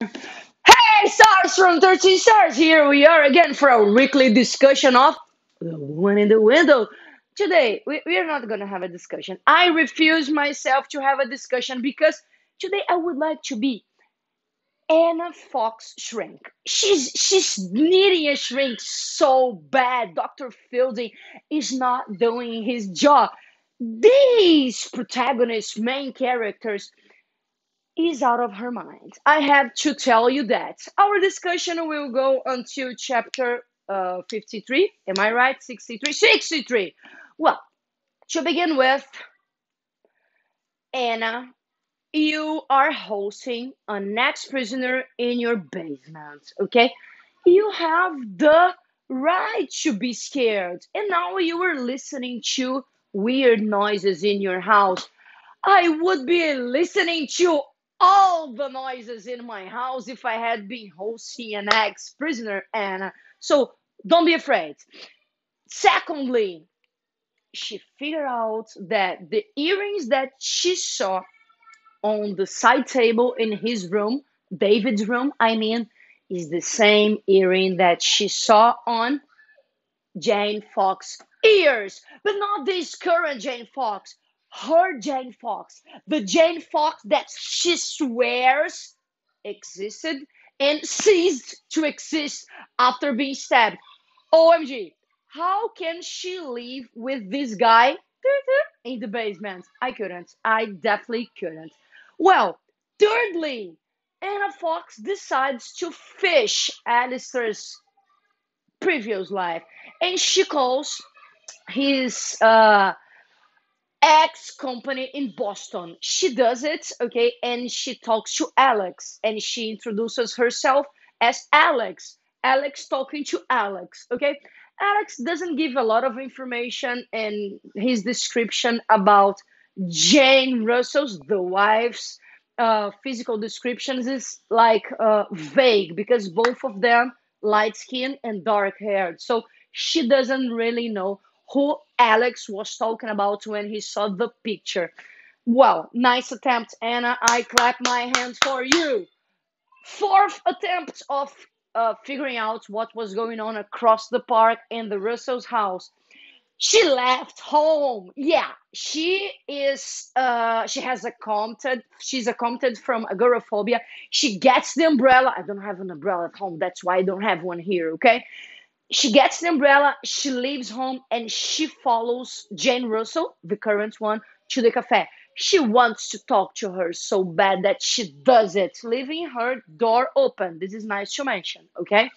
Hey, stars from 13 Stars! Here we are again for our weekly discussion of The Woman in the Window. Today, we, we are not going to have a discussion. I refuse myself to have a discussion because today I would like to be Anna Fox Shrink. She's she's needing a shrink so bad. Dr. Fielding is not doing his job. These protagonists, main characters, is out of her mind. I have to tell you that. Our discussion will go until chapter uh, 53. Am I right? 63? 63! Well, to begin with, Anna, you are hosting an ex prisoner in your basement, okay? You have the right to be scared. And now you are listening to weird noises in your house I would be listening to all the noises in my house if I had been hosting an ex prisoner, Anna. Uh, so don't be afraid. Secondly, she figured out that the earrings that she saw on the side table in his room, David's room, I mean, is the same earring that she saw on Jane Fox's ears, but not this current Jane Fox. Her Jane Fox, the Jane Fox that she swears existed and ceased to exist after being stabbed. OMG, how can she live with this guy in the basement? I couldn't. I definitely couldn't. Well, thirdly, Anna Fox decides to fish Alistair's previous life and she calls his uh ex company in Boston. She does it, okay, and she talks to Alex and she introduces herself as Alex. Alex talking to Alex, okay? Alex doesn't give a lot of information in his description about Jane Russell's, the wife's uh, physical descriptions is like uh, vague because both of them light skin and dark haired. So she doesn't really know who Alex was talking about when he saw the picture. Well, nice attempt, Anna. I clap my hands for you. Fourth attempt of uh, figuring out what was going on across the park in the Russell's house. She left home. Yeah, she is. Uh, she has a commented. She's a commented from agoraphobia. She gets the umbrella. I don't have an umbrella at home. That's why I don't have one here. Okay she gets the umbrella, she leaves home, and she follows Jane Russell, the current one, to the cafe. She wants to talk to her so bad that she does it, leaving her door open. This is nice to mention, okay?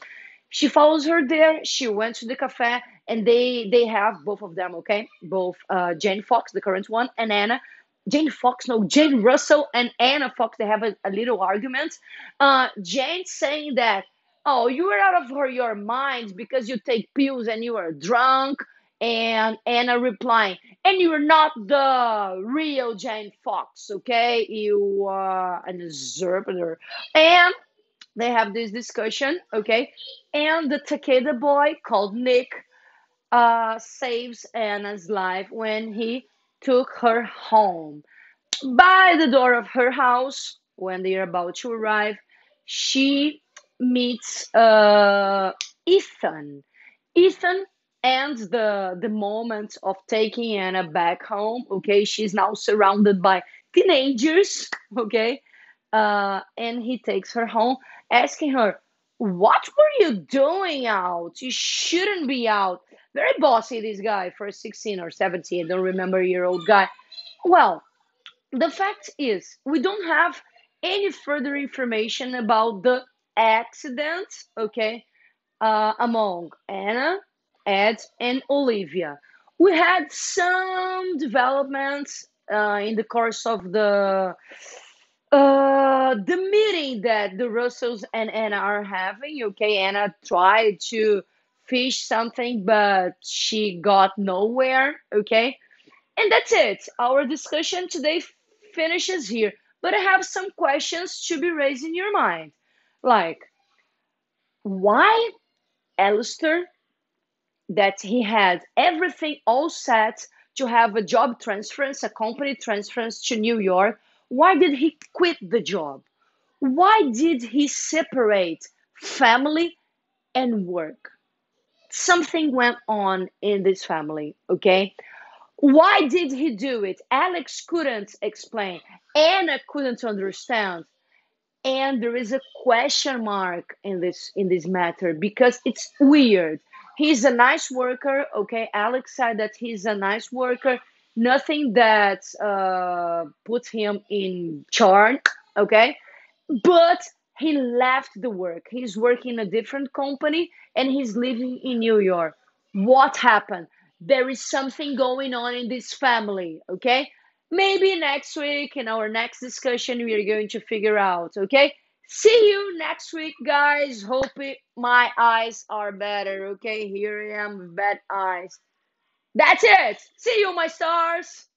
She follows her there. She went to the cafe, and they they have both of them, okay? Both uh, Jane Fox, the current one, and Anna. Jane Fox, no, Jane Russell and Anna Fox, they have a, a little argument. Uh, Jane saying that oh, you were out of your mind because you take pills and you are drunk. And Anna replying, and you're not the real Jane Fox, okay? You are an usurper. And they have this discussion, okay? And the Takeda boy called Nick uh, saves Anna's life when he took her home. By the door of her house, when they are about to arrive, she meets uh, Ethan. Ethan ends the the moment of taking Anna back home. Okay, she's now surrounded by teenagers. Okay, uh, and he takes her home, asking her, "What were you doing out? You shouldn't be out." Very bossy, this guy for a 16 or 17, I don't remember year old guy. Well, the fact is, we don't have any further information about the accident, okay, uh, among Anna, Ed, and Olivia. We had some developments uh, in the course of the uh, the meeting that the Russells and Anna are having. Okay, Anna tried to fish something, but she got nowhere. Okay, and that's it. Our discussion today finishes here. But I have some questions to be raised in your mind. Like, why Alistair, that he had everything all set to have a job transference, a company transference to New York, why did he quit the job? Why did he separate family and work? Something went on in this family, okay? Why did he do it? Alex couldn't explain. Anna couldn't understand. And there is a question mark in this in this matter because it's weird. He's a nice worker, okay? Alex said that he's a nice worker. Nothing that uh, puts him in charge, okay? But he left the work. He's working in a different company and he's living in New York. What happened? There is something going on in this family, okay? Maybe next week in our next discussion we are going to figure out, okay? See you next week, guys. Hope it, my eyes are better, okay? Here I am with bad eyes. That's it. See you, my stars.